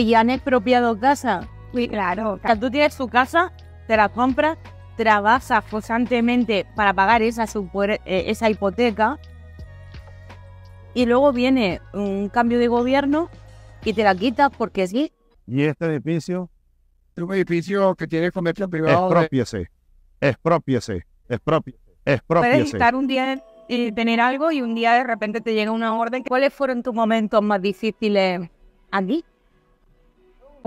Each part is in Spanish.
¿Y han expropiado casa? Sí, claro. O sea, tú tienes tu casa, te la compras, trabajas constantemente para pagar esa, super- eh, esa hipoteca y luego viene un cambio de gobierno y te la quitas porque sí. Y este edificio, Es un edificio que tiene comercio privado. de- expropiese, expropiese, expropiese, Puedes expropiese. estar un día y tener algo y un día de repente te llega una orden ¿Cuáles fueron tus momentos más difíciles aquí?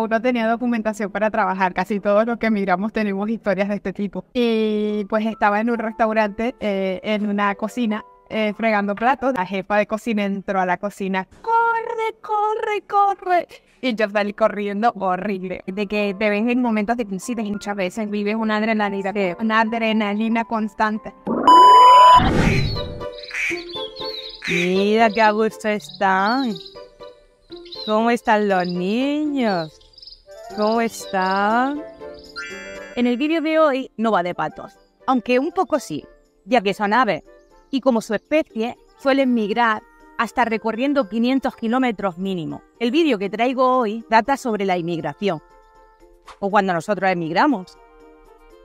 Uno tenía documentación para trabajar. Casi todos los que emigramos tenemos historias de este tipo. Y pues estaba en un restaurante, eh, en una cocina, eh, fregando platos. La jefa de cocina entró a la cocina. ¡Corre, corre, corre! Y yo salí corriendo horrible. De que te ves en momentos crisis muchas veces vives una adrenalina, una adrenalina constante. Mira qué a gusto están. ¿Cómo están los niños? ¿Cómo están? En el vídeo de hoy no va de patos, aunque un poco sí, ya que son aves y como su especie suelen migrar hasta recorriendo 500 kilómetros mínimo. El vídeo que traigo hoy trata sobre la inmigración, o cuando nosotros emigramos.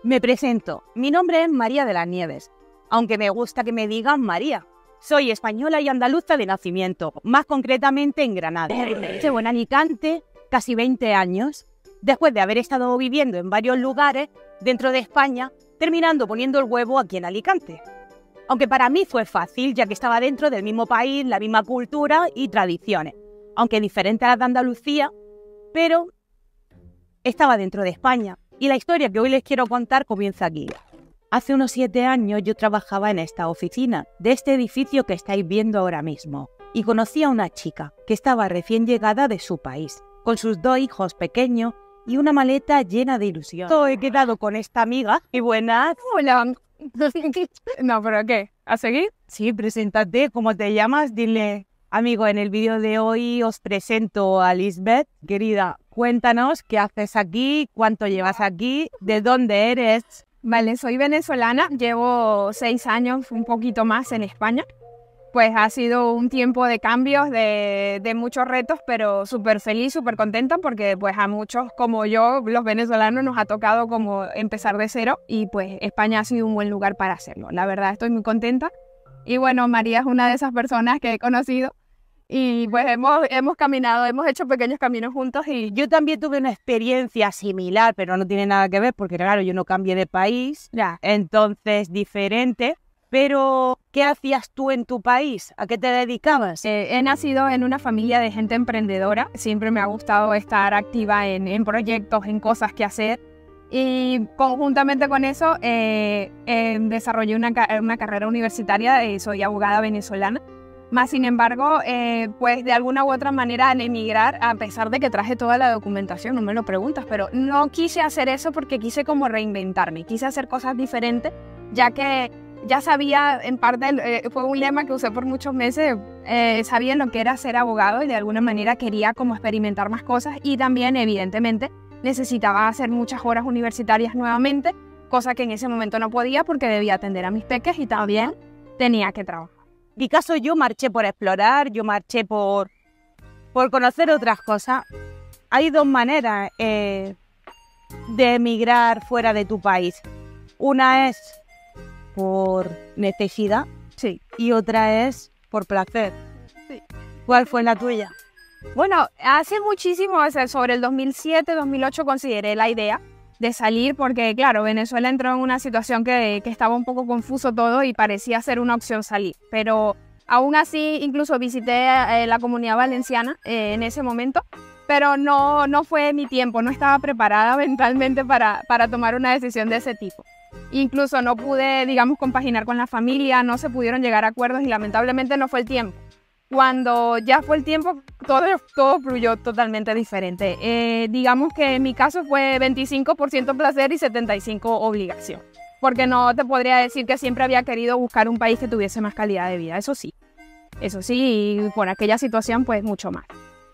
Me presento, mi nombre es María de las Nieves, aunque me gusta que me digan María. Soy española y andaluza de nacimiento, más concretamente en Granada. Llevo en Alicante casi 20 años, después de haber estado viviendo en varios lugares dentro de España, terminando poniendo el huevo aquí en Alicante. Aunque para mí fue fácil, ya que estaba dentro del mismo país, la misma cultura y tradiciones, aunque diferente a las de Andalucía, pero estaba dentro de España. Y la historia que hoy les quiero contar comienza aquí. Hace unos siete años yo trabajaba en esta oficina de este edificio que estáis viendo ahora mismo y conocí a una chica que estaba recién llegada de su país, con sus dos hijos pequeños y una maleta llena de ilusión. Yo he quedado con esta amiga y buenas. Hola. No, pero ¿qué? ¿A seguir? Sí, preséntate, ¿cómo te llamas? Dile, amigo, en el vídeo de hoy os presento a Lisbeth. Querida, cuéntanos qué haces aquí, cuánto llevas aquí, de dónde eres. Vale, soy venezolana, llevo seis años, un poquito más en España. Pues ha sido un tiempo de cambios, de, de muchos retos, pero súper feliz, súper contenta porque pues a muchos como yo, los venezolanos, nos ha tocado como empezar de cero y pues España ha sido un buen lugar para hacerlo. La verdad estoy muy contenta. Y bueno, María es una de esas personas que he conocido y pues hemos, hemos caminado, hemos hecho pequeños caminos juntos y Yo también tuve una experiencia similar, pero no tiene nada que ver porque, claro, yo no cambié de país, ya, entonces diferente. Pero, ¿qué hacías tú en tu país? ¿A qué te dedicabas? Eh, he nacido en una familia de gente emprendedora. Siempre me ha gustado estar activa en, en proyectos, en cosas que hacer. Y conjuntamente con eso, eh, eh, desarrollé una, una carrera universitaria. eh, soy abogada venezolana. Más sin embargo, eh, pues de alguna u otra manera al emigrar, a pesar de que traje toda la documentación, no me lo preguntas, pero no quise hacer eso porque quise como reinventarme, quise hacer cosas diferentes, ya que ya sabía, en parte, eh, fue un lema que usé por muchos meses, eh, sabía lo que era ser abogado y de alguna manera quería como experimentar más cosas y también, evidentemente, necesitaba hacer muchas horas universitarias nuevamente, cosa que en ese momento no podía porque debía atender a mis peques y también tenía que trabajar. En mi caso, yo marché por explorar, yo marché por, por conocer otras cosas. Hay dos maneras eh, de emigrar fuera de tu país. Una es por necesidad Sí. y otra es por placer. Sí. ¿Cuál fue la tuya? Bueno, hace muchísimo, sobre el 2007, 2008 consideré la idea de salir porque, claro, Venezuela entró en una situación que, que estaba un poco confuso todo y parecía ser una opción salir. Pero aún así, incluso visité eh, la comunidad valenciana eh, en ese momento, pero no, no fue mi tiempo, no estaba preparada mentalmente para, para tomar una decisión de ese tipo. Incluso no pude, digamos, compaginar con la familia, no se pudieron llegar a acuerdos y lamentablemente no fue el tiempo cuando ya fue el tiempo, todo, todo fluyó totalmente diferente. Eh, digamos que en mi caso fue 25% placer y 75% obligación. Porque no te podría decir que siempre había querido buscar un país que tuviese más calidad de vida, eso sí. Eso sí, y por aquella situación, pues mucho más.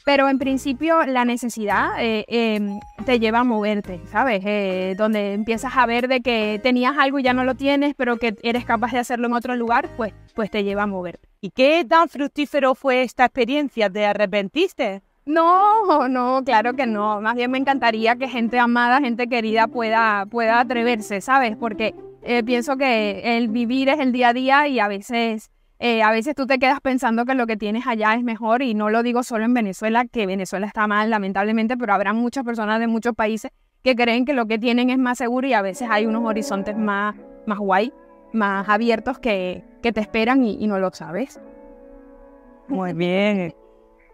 Pero en principio la necesidad eh, eh, te lleva a moverte, ¿sabes? Eh, donde empiezas a ver de que tenías algo y ya no lo tienes, pero que eres capaz de hacerlo en otro lugar, pues, pues te lleva a moverte. ¿Y qué tan fructífero fue esta experiencia? ¿Te arrepentiste? No, no, claro que no. Más bien me encantaría que gente amada, gente querida pueda, pueda atreverse, ¿sabes? Porque eh, pienso que el vivir es el día a día y a veces, eh, a veces tú te quedas pensando que lo que tienes allá es mejor y no lo digo solo en Venezuela, que Venezuela está mal, lamentablemente, pero habrá muchas personas de muchos países que creen que lo que tienen es más seguro y a veces hay unos horizontes más, más guay, más abiertos que, que te esperan y, y no lo sabes. Muy bien.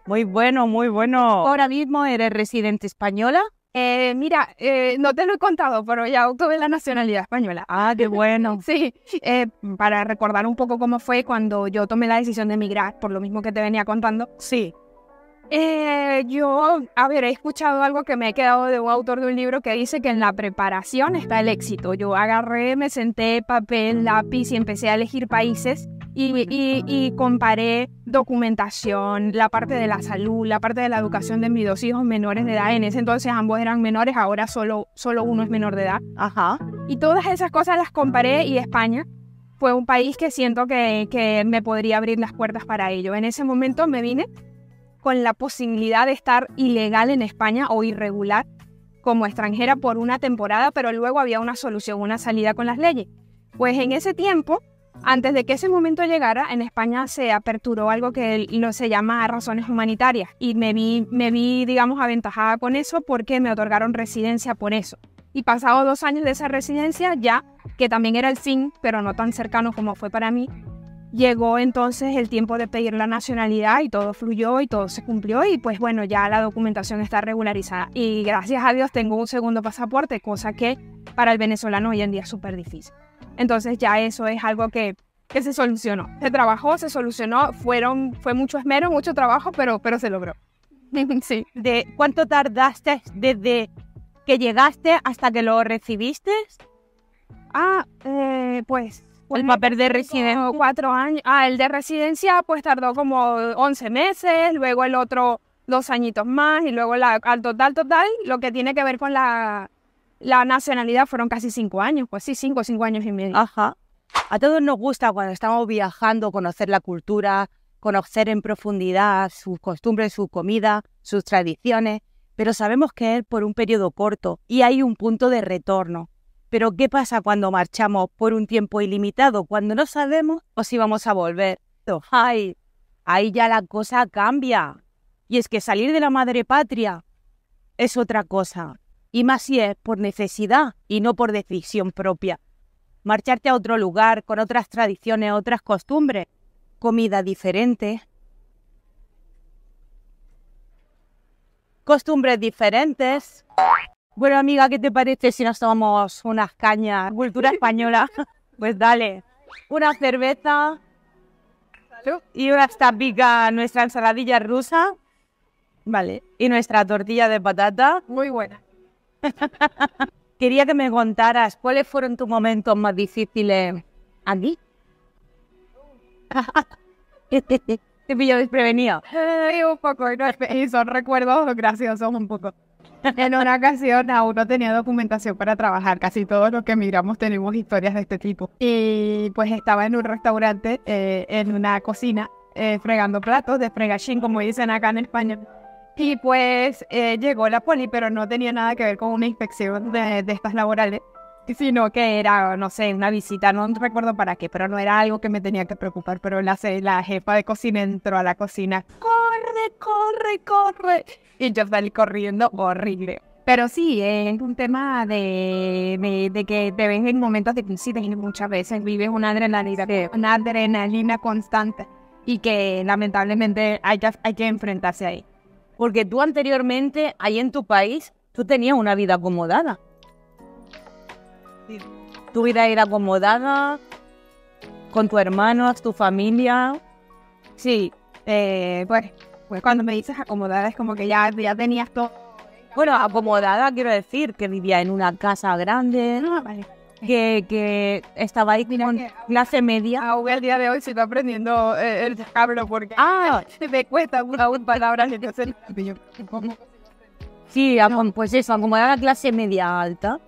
Muy bueno, muy bueno. Ahora mismo eres residente española. Eh, mira, eh, no te lo he contado, pero ya obtuve la nacionalidad española. Ah, qué bueno. Sí, eh, para recordar un poco cómo fue cuando yo tomé la decisión de emigrar, por lo mismo que te venía contando. Sí. Eh, yo, a ver, he escuchado algo que me he quedado de un autor de un libro que dice que en la preparación está el éxito. Yo agarré, me senté, papel, lápiz y empecé a elegir países y, y- y comparé documentación, la parte de la salud, la parte de la educación de mis dos hijos menores de edad. En ese entonces ambos eran menores, ahora solo, solo uno es menor de edad. Ajá. Y todas esas cosas las comparé y España fue un país que siento que, que me podría abrir las puertas para ello. En ese momento me vine con la posibilidad de estar ilegal en España o irregular como extranjera por una temporada, pero luego había una solución, una salida con las leyes. Pues en ese tiempo, antes de que ese momento llegara, en España se aperturó algo que lo se llama razones humanitarias y me vi, me vi, digamos, aventajada con eso porque me otorgaron residencia por eso. Y pasado dos años de esa residencia, ya, que también era el fin, pero no tan cercano como fue para mí, llegó entonces el tiempo de pedir la nacionalidad y todo fluyó y todo se cumplió y pues bueno, ya la documentación está regularizada. Y gracias a Dios tengo un segundo pasaporte, cosa que para el venezolano hoy en día es súper difícil. Entonces ya eso es algo que, que se solucionó. Se trabajó, se solucionó, fueron, fue mucho esmero, mucho trabajo, pero, pero se logró. sí. ¿De cuánto tardaste desde que llegaste hasta que lo recibiste? Ah, eh, pues... El papel de residencia. Cuatro años. Ah, el de residencia pues tardó como 11 meses, luego el otro dos añitos más y luego la, al total, total, lo que tiene que ver con la, la nacionalidad fueron casi cinco años, pues sí, cinco, cinco años y medio. Ajá. A todos nos gusta cuando estamos viajando conocer la cultura, conocer en profundidad sus costumbres, su comida, sus tradiciones, pero sabemos que es por un periodo corto y hay un punto de retorno. Pero ¿qué pasa cuando marchamos por un tiempo ilimitado? Cuando no sabemos o si vamos a volver. Ay, ahí ya la cosa cambia. Y es que salir de la madre patria es otra cosa. Y más si es por necesidad y no por decisión propia. Marcharte a otro lugar con otras tradiciones, otras costumbres, comida diferente, costumbres diferentes. Bueno, amiga, ¿qué te parece si nos tomamos unas cañas? Cultura española. Pues dale. Una cerveza y una tapica, nuestra ensaladilla rusa. Vale. Y nuestra tortilla de patata. Muy buena. Quería que me contaras cuáles fueron tus momentos más difíciles aquí. Te pillo desprevenido. Eh, un poco, no, y son recuerdos graciosos un poco. En una ocasión aún no tenía documentación para trabajar. Casi todos los que emigramos tenemos historias de este tipo. Y pues estaba en un restaurante, eh, en una cocina, eh, fregando platos de fregachín, como dicen acá en España. Y pues eh, llegó la poli, pero no tenía nada que ver con una inspección de, de estas laborales, sino que era, no sé, una visita, no recuerdo para qué, pero no era algo que me tenía que preocupar. Pero la, la jefa de cocina entró a la cocina, corre, corre, corre. Y yo salí corriendo horrible. Pero sí, es un tema de, de, de que te ves en momentos difíciles y muchas veces vives una adrenalina, una adrenalina constante y que lamentablemente hay que, hay que enfrentarse ahí. Porque tú anteriormente, ahí en tu país, tú tenías una vida acomodada. Tu vida era acomodada, con tu hermanos, tu familia. Sí, eh, pues, pues cuando me dices acomodada es como que ya, ya tenías todo. Bueno, acomodada quiero decir que vivía en una casa grande, Ah, vale. Que, que estaba ahí Mira con que- clase media. Aún el día de hoy sigo aprendiendo eh, el vocablo porque Ah, me cuesta aún palabras entonces sí, acom- pues eso, acomodada clase media alta.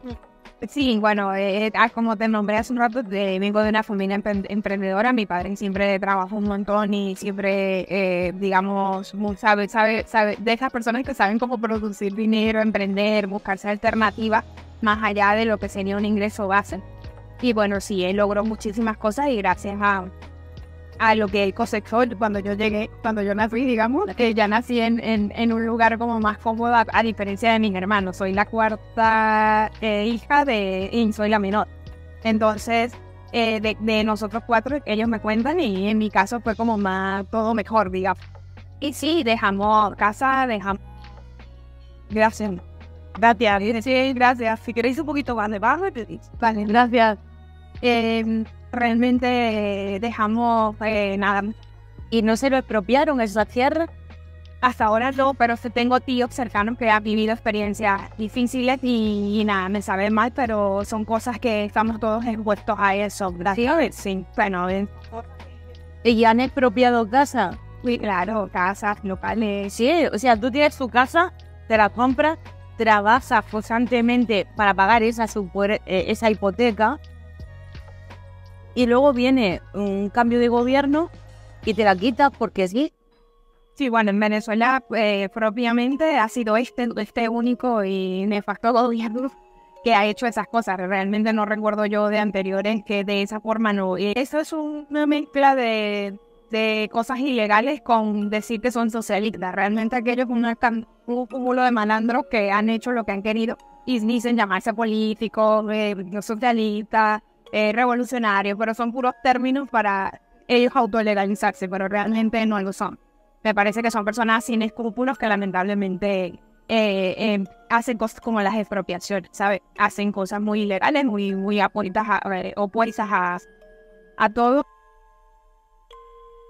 Sí, bueno, eh, ah, como te nombré hace un rato, eh, vengo de una familia empre- emprendedora. Mi padre siempre trabajó un montón y siempre, eh, digamos, sabe, sabe, sabe, de esas personas que saben cómo producir dinero, emprender, buscarse alternativas más allá de lo que sería un ingreso base. Y bueno, sí, él logró muchísimas cosas y gracias a, a lo que él cosechó cuando yo llegué, cuando yo nací, digamos, que ya nací en, en, un lugar como más cómodo a, a diferencia de mis hermanos. Soy la cuarta eh, hija de, y soy la menor. Entonces, eh, de, de nosotros cuatro, ellos me cuentan y en mi caso fue como más, todo mejor, digamos. Y sí, dejamos casa, dejamos... Gracias. Gracias. Sí, gracias. Si queréis un poquito más debajo, vale, Gracias. eh, realmente eh, dejamos eh, nada. ¿Y no se lo expropiaron esa tierra? Hasta ahora no, pero tengo tíos cercanos que han vivido experiencias difíciles y, y nada, me sabe mal, pero son cosas que estamos todos expuestos a eso. Gracias. Sí, bueno, eh, ¿Y han expropiado casa? sí, claro, casas, locales. Sí, o sea, tú tienes tu casa, te la compras, trabajas constantemente para pagar eh, esa hipoteca y luego viene un cambio de gobierno y te la quitas porque sí. Sí, bueno, en Venezuela eh, propiamente ha sido este, este único y nefasto gobierno que ha hecho esas cosas. Realmente no recuerdo yo de anteriores que de esa forma no. Eso es una mezcla de, de cosas ilegales con decir que son socialistas. Realmente aquello es un cúmulo de malandros que han hecho lo que han querido y dicen llamarse políticos, eh, socialistas, eh, revolucionarios, pero son puros términos para ellos autolegalizarse, pero realmente no lo son. Me parece que son personas sin escrúpulos que lamentablemente eh, eh, hacen cosas como las expropiaciones, ¿sabes? Hacen cosas muy ilegales, muy, muy opuestas eh, opuestas a, a todo.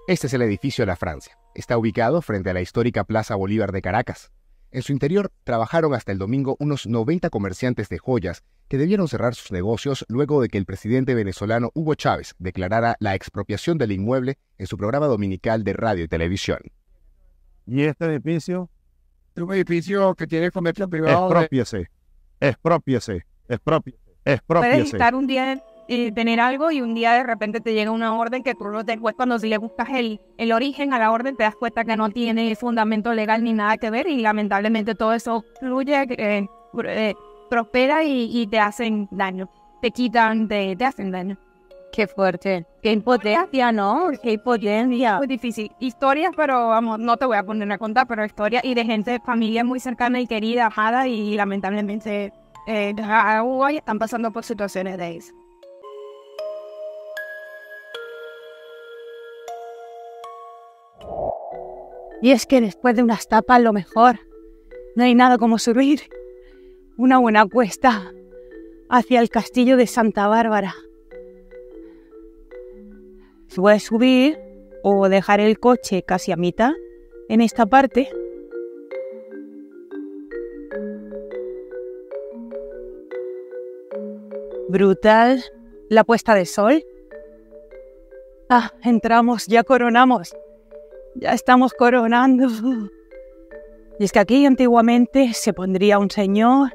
Este es el edificio La Francia. Está ubicado frente a la histórica Plaza Bolívar de Caracas. En su interior trabajaron hasta el domingo unos 90 comerciantes de joyas que debieron cerrar sus negocios luego de que el presidente venezolano Hugo Chávez declarara la expropiación del inmueble en su programa dominical de radio y televisión. Y este edificio, Es un edificio que tiene comercio privado. de- expropiese, expropiese, expropiese, Puedes estar un día y tener algo y un día de repente te llega una orden que tú no te después cuando si le buscas el, el origen a la orden te das cuenta que no tiene fundamento legal ni nada que ver y lamentablemente todo eso fluye, eh, eh, prospera y, y te hacen daño. Te quitan, te, te hacen daño. Qué fuerte. Qué impotencia, ¿no? Qué impotencia. Muy difícil. Historias, pero vamos, no te voy a poner a contar, pero historias y de gente, familia muy cercana y querida, amada y lamentablemente eh, están pasando por situaciones de eso. Y es que después de unas tapas, lo mejor. No hay nada como subir una buena cuesta hacia el castillo de Santa Bárbara. Puedes subir o dejar el coche casi a mitad en esta parte. Brutal la puesta de sol. Ah, entramos, ya coronamos. Ya estamos coronando. Y es que aquí antiguamente se pondría un señor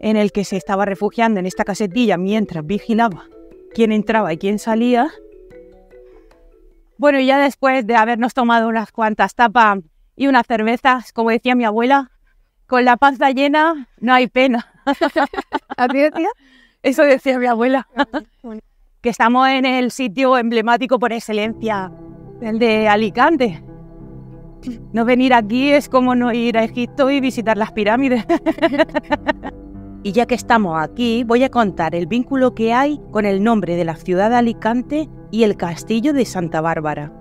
en el que se estaba refugiando en esta casetilla mientras vigilaba quién entraba y quién salía. Bueno, y ya después de habernos tomado unas cuantas tapas y unas cervezas, como decía mi abuela, con la panza llena no hay pena. ¿A ti decía? Eso decía mi abuela. que estamos en el sitio emblemático por excelencia, el de Alicante. No venir aquí es como no ir a Egipto y visitar las pirámides. y ya que estamos aquí, voy a contar el vínculo que hay con el nombre de la ciudad de Alicante y el castillo de Santa Bárbara.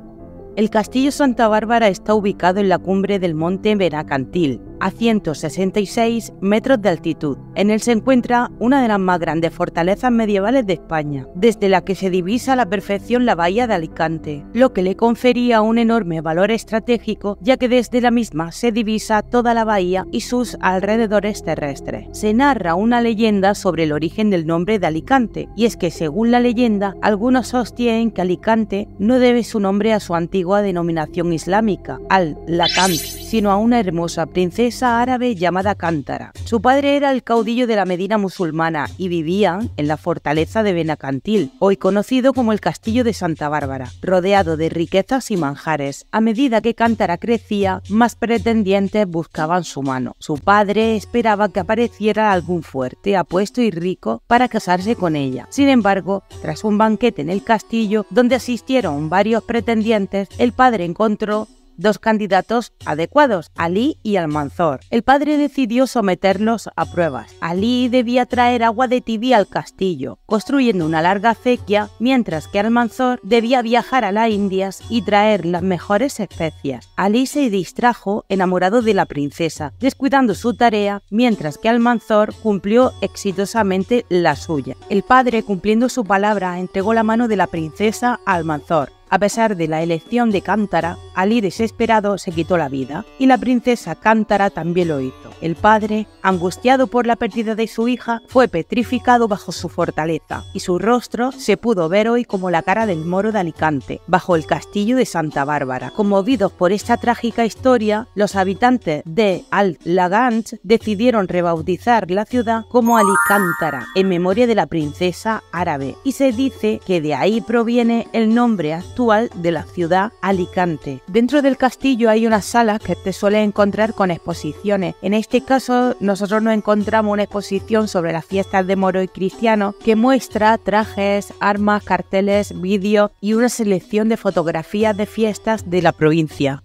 El castillo Santa Bárbara está ubicado en la cumbre del monte Benacantil, a 166 metros de altitud. En él se encuentra una de las más grandes fortalezas medievales de España, desde la que se divisa a la perfección la bahía de Alicante, lo que le confería un enorme valor estratégico, ya que desde la misma se divisa toda la bahía y sus alrededores terrestres. Se narra una leyenda sobre el origen del nombre de Alicante, y es que según la leyenda, algunos sostienen que Alicante no debe su nombre a su antigua denominación islámica, al-Lakant, sino a una hermosa princesa árabe llamada Cántara. Su padre era el caudillo de la Medina musulmana y vivían en la fortaleza de Benacantil, hoy conocido como el Castillo de Santa Bárbara, rodeado de riquezas y manjares. A medida que Cántara crecía, más pretendientes buscaban su mano. Su padre esperaba que apareciera algún fuerte, apuesto y rico para casarse con ella. Sin embargo, tras un banquete en el castillo, donde asistieron varios pretendientes, el padre encontró dos candidatos adecuados, Ali y Almanzor. El padre decidió someterlos a pruebas. Ali debía traer agua de tibia al castillo, construyendo una larga acequia, mientras que Almanzor debía viajar a las Indias y traer las mejores especias. Ali se distrajo enamorado de la princesa, descuidando su tarea, mientras que Almanzor cumplió exitosamente la suya. El padre, cumpliendo su palabra, entregó la mano de la princesa a Almanzor, a pesar de la elección de Cántara, Ali desesperado se quitó la vida y la princesa Cántara también lo hizo. El padre, angustiado por la pérdida de su hija, fue petrificado bajo su fortaleza y su rostro se pudo ver hoy como la cara del moro de Alicante, bajo el castillo de Santa Bárbara. Conmovidos por esta trágica historia, los habitantes de Al-Lagant decidieron rebautizar la ciudad como Alicántara, en memoria de la princesa árabe, y se dice que de ahí proviene el nombre actual de la ciudad Alicante. Dentro del castillo hay unas salas que te suelen encontrar con exposiciones. En este caso nosotros nos encontramos una exposición sobre las fiestas de moro y cristiano que muestra trajes, armas, carteles, vídeos y una selección de fotografías de fiestas de la provincia.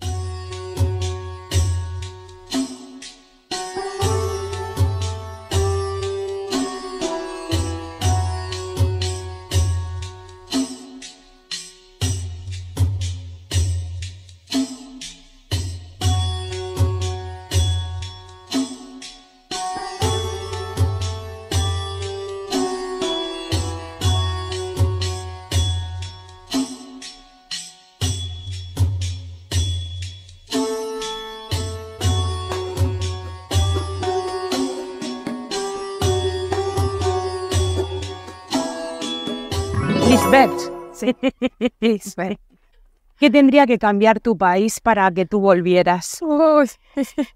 Lisbeth. ¿qué tendría que cambiar tu país para que tú volvieras? Uy.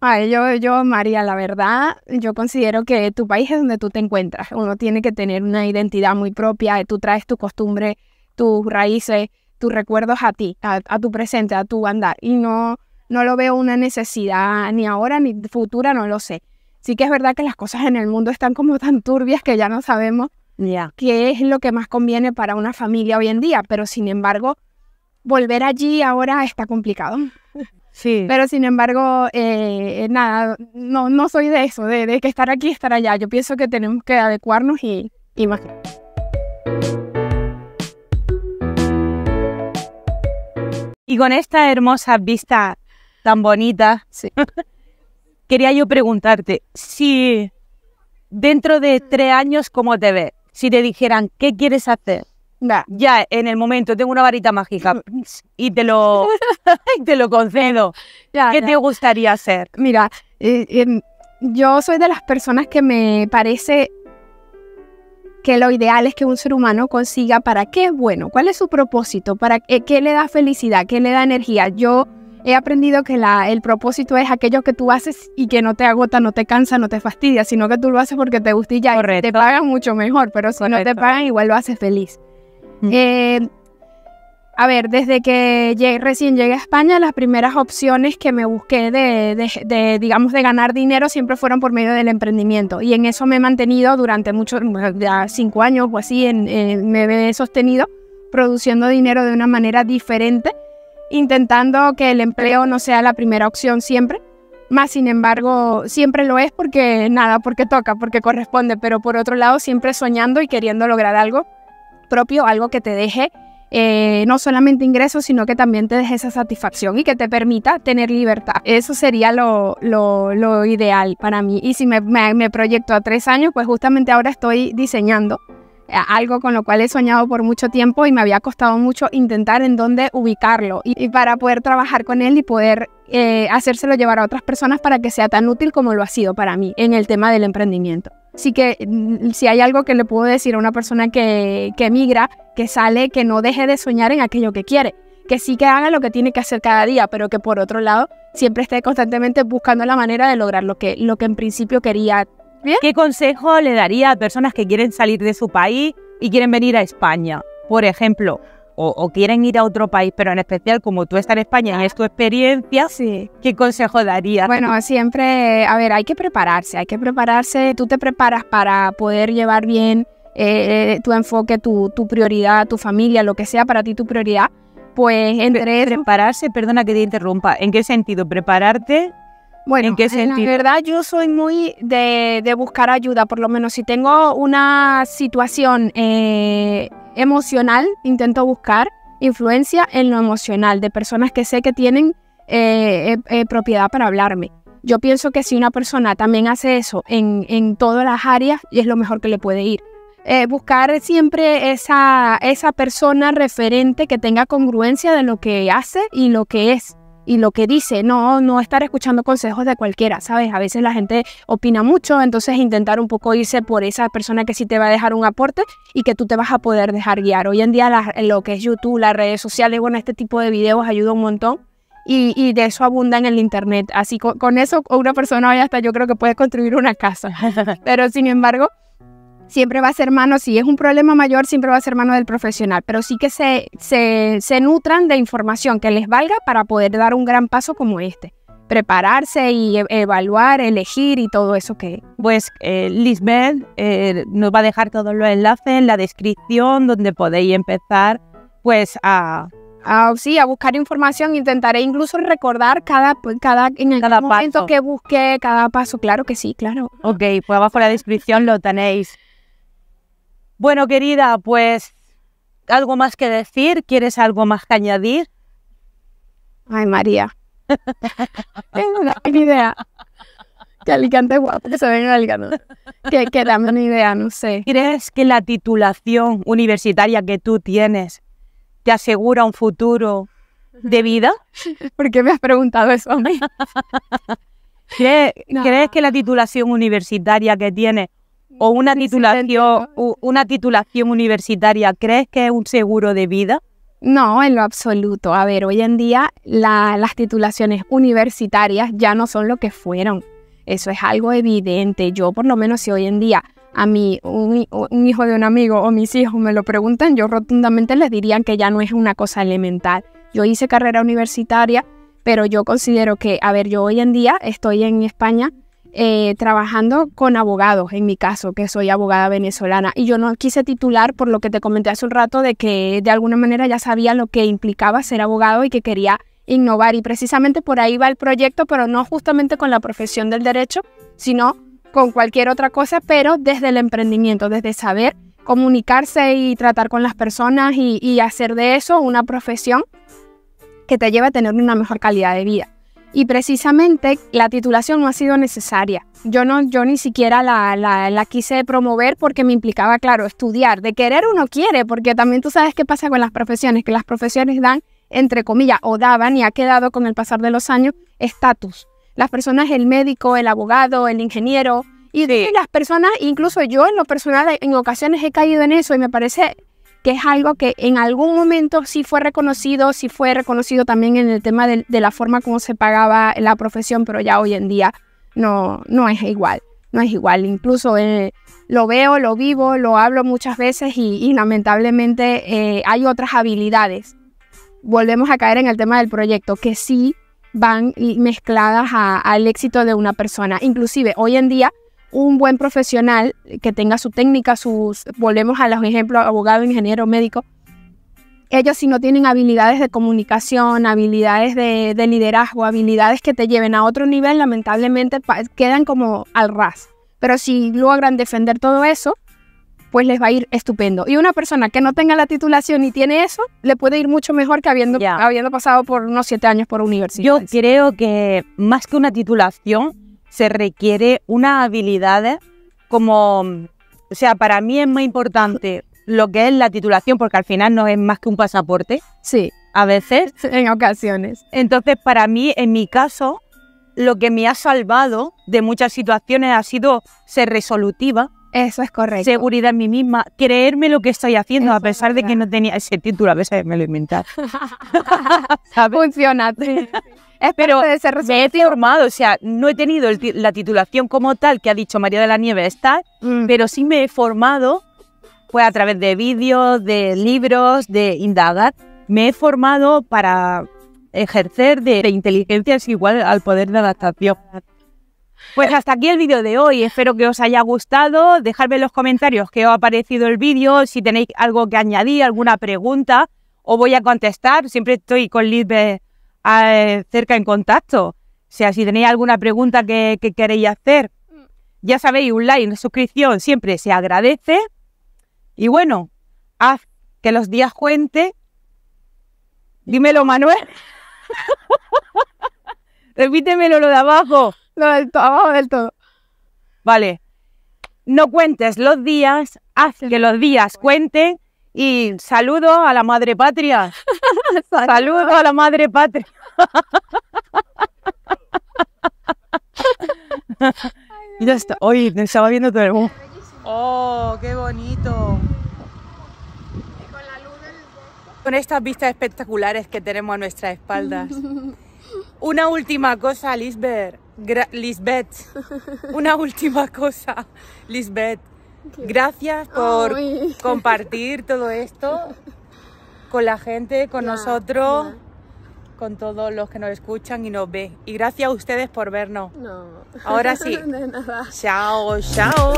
Ay, yo, yo, María, la verdad, yo considero que tu país es donde tú te encuentras. Uno tiene que tener una identidad muy propia. Tú traes tu costumbre, tus raíces, tus recuerdos a ti, a, a tu presente, a tu andar. Y no, no lo veo una necesidad ni ahora ni futura, no lo sé. Sí que es verdad que las cosas en el mundo están como tan turbias que ya no sabemos Ya. qué es lo que más conviene para una familia hoy en día, pero sin embargo, volver allí ahora está complicado. Sí. Pero sin embargo, eh, nada, no, no soy de eso, de, de que estar aquí, estar allá. Yo pienso que tenemos que adecuarnos y, y más. Y con esta hermosa vista tan bonita, Sí. quería yo preguntarte si dentro de tres años, ¿cómo te ves? Si te dijeran, ¿qué quieres hacer? Ya, en el momento, tengo una varita mágica y te lo, y te lo concedo. ya, ¿Qué ya. te gustaría hacer? Mira, eh, yo soy de las personas que me parece que lo ideal es que un ser humano consiga para qué es bueno, cuál es su propósito, para qué, qué le da felicidad, qué le da energía. Yo he aprendido que la, el propósito es aquello que tú haces y que no te agota, no te cansa, no te fastidia, sino que tú lo haces porque te gusta y ya. Correcto. Te pagan mucho mejor, pero si no te pagan igual lo haces feliz. Mm. Eh, a ver, desde que llegué- recién llegué a España, las primeras opciones que me busqué de, de- de, digamos, de ganar dinero siempre fueron por medio del emprendimiento. Y en eso me he mantenido durante muchos, ya cinco años o así, en- en- me he sostenido produciendo dinero de una manera diferente, intentando que el empleo no sea la primera opción siempre. Más sin embargo, siempre lo es porque nada, porque toca, porque corresponde, pero por otro lado, siempre soñando y queriendo lograr algo propio, algo que te deje eh, no solamente ingresos, sino que también te deje esa satisfacción y que te permita tener libertad. Eso sería lo, lo- lo ideal para mí. Y si me, me- proyecto a tres años, pues justamente ahora estoy diseñando algo con lo cual he soñado por mucho tiempo y me había costado mucho intentar en dónde ubicarlo y, para poder trabajar con él y poder eh, hacérselo llevar a otras personas para que sea tan útil como lo ha sido para mí en el tema del emprendimiento. Así que mm, si hay algo que le puedo decir a una persona que, que emigra, que sale, que no deje de soñar en aquello que quiere, que sí que haga lo que tiene que hacer cada día, pero que por otro lado siempre esté constantemente buscando la manera de lograr lo que, lo que en principio quería. ¿Qué consejo le daría a personas que quieren salir de su país y quieren venir a España? Por ejemplo, o, o quieren ir a otro país, pero en especial como tú estás en España y es tu experiencia, Sí. ¿qué consejo darías? Bueno, siempre, a ver, hay que prepararse, hay que prepararse. Tú te preparas para poder llevar bien eh, tu enfoque, tu, tu prioridad, tu familia, lo que sea para ti tu prioridad. Pues entre eso, prepararse, perdona que te interrumpa, ¿en qué sentido? ¿Prepararte? Bueno, ¿En qué La sentido? verdad, yo soy muy de, de buscar ayuda, por lo menos si tengo una situación eh, emocional, intento buscar influencia en lo emocional de personas que sé que tienen eh, eh, eh, propiedad para hablarme. Yo pienso que si una persona también hace eso en, en todas las áreas, es lo mejor que le puede ir. Eh, buscar siempre esa, esa persona referente que tenga congruencia de lo que hace y lo que es y lo que dice, no, no estar escuchando consejos de cualquiera, ¿sabes? A veces la gente opina mucho, entonces intentar un poco irse por esa persona que sí te va a dejar un aporte y que tú te vas a poder dejar guiar. Hoy en día la- lo que es YouTube, las redes sociales, bueno, este tipo de videos ayuda un montón y, y de eso abunda en el Internet. Así con, con eso una persona hoy hasta yo creo que puede construir una casa. Pero sin embargo, siempre va a ser mano, si es un problema mayor, siempre va a ser mano del profesional, pero sí que se, se, se nutran de información que les valga para poder dar un gran paso como este. Prepararse y e- evaluar, elegir y todo eso que... Pues eh, Lisbeth eh, nos va a dejar todos los enlaces en la descripción donde podéis empezar pues a, Ah, sí, a buscar información, intentaré incluso recordar cada, cada, en el Cada momento paso. que busque cada paso, claro que sí, claro. Ok, pues abajo en la descripción lo tenéis. Bueno, querida, pues algo más que decir, ¿quieres algo más que añadir? Ay, María. Tengo una idea. Que Alicante es guapo, que se ven en Alicante. Que, que dame una idea, no sé. ¿Crees que la titulación universitaria que tú tienes te asegura un futuro de vida? ¿Por qué me has preguntado eso a mí? ¿Crees, No. crees que la titulación universitaria que tienes o una titulación, una titulación universitaria, crees que es un seguro de vida? No, en lo absoluto. A ver, hoy en día la- las titulaciones universitarias ya no son lo que fueron. Eso es algo evidente. Yo, por lo menos, si hoy en día a mí, un, un hijo de un amigo o mis hijos me lo preguntan, yo rotundamente les diría que ya no es una cosa elemental. Yo hice carrera universitaria, pero yo considero que, a ver, yo hoy en día estoy en España eh, trabajando con abogados, en mi caso, que soy abogada venezolana. Y yo no quise titular por lo que te comenté hace un rato de que de alguna manera ya sabía lo que implicaba ser abogado y que quería innovar. Y precisamente por ahí va el proyecto, pero no justamente con la profesión del derecho, sino con cualquier otra cosa, pero desde el emprendimiento, desde saber comunicarse y tratar con las personas y, y hacer de eso una profesión que te lleve a tener una mejor calidad de vida. Y precisamente la titulación no ha sido necesaria. Yo, no, yo ni siquiera la, la, la quise promover porque me implicaba, claro, estudiar. De querer uno quiere, porque también tú sabes qué pasa con las profesiones, que las profesiones dan, entre comillas, o daban y ha quedado con el pasar de los años, estatus. Las personas, el médico, el abogado, el ingeniero, y las personas, incluso yo en lo personal, en ocasiones he caído en eso y me parece que es algo que en algún momento sí fue reconocido, sí fue reconocido también en el tema de, la forma como se pagaba la profesión, pero ya hoy en día no, no es igual, no es igual. Incluso eh, lo veo, lo vivo, lo hablo muchas veces y, lamentablemente eh, hay otras habilidades. Volvemos a caer en el tema del proyecto, que sí van mezcladas al éxito de una persona. Inclusive hoy en día un buen profesional que tenga su técnica, sus, volvemos a los ejemplos, abogado, ingeniero, médico, ellos si no tienen habilidades de comunicación, habilidades de, de liderazgo, habilidades que te lleven a otro nivel, lamentablemente quedan como al ras. Pero si logran defender todo eso, pues les va a ir estupendo. Y una persona que no tenga la titulación y tiene eso, le puede ir mucho mejor que habiendo, habiendo pasado por unos siete años por universidad. Yo creo que más que una titulación, se requiere unas habilidades como, o sea, para mí es más importante lo que es la titulación, porque al final no es más que un pasaporte, Sí, a veces. en ocasiones. Entonces, para mí, en mi caso, lo que me ha salvado de muchas situaciones ha sido ser resolutiva, Eso es correcto. seguridad en mí misma, creerme lo que estoy haciendo, Eso a es pesar de que no tenía ese título, a veces me lo he inventado. Funciona. Es Pero me he formado, o sea, no he tenido el la titulación como tal que ha dicho María de la Nieve está, Mm. pero sí me he formado, pues a través de vídeos, de libros, de indagar, me he formado para ejercer de, de inteligencia es igual al poder de adaptación. Pues hasta aquí el vídeo de hoy, espero que os haya gustado, dejadme en los comentarios qué os ha parecido el vídeo, si tenéis algo que añadir, alguna pregunta, os voy a contestar, siempre estoy con Lisbeth eh, cerca en contacto. O sea, si tenéis alguna pregunta que, que queréis hacer, ya sabéis, un like, una suscripción siempre se agradece. Y bueno, haz que los días cuente. Dímelo, Manuel. Repítemelo lo de abajo. Lo del todo, abajo del todo. Vale. No cuentes los días, haz que los días cuenten. Y saludo a la madre patria. Saludo a la madre patria. y ya está. Hoy me estaba viendo todo el mundo. Oh, qué bonito. Con estas vistas espectaculares que tenemos a nuestras espaldas. Una última cosa, Lisbeth. Gra- Lisbeth. Una última cosa, Lisbeth. Gracias por Ay. compartir todo esto con la gente, con nosotros, con todos los que nos escuchan y nos ven. Y gracias a ustedes por vernos. No. Ahora sí. De nada. Chao, chao.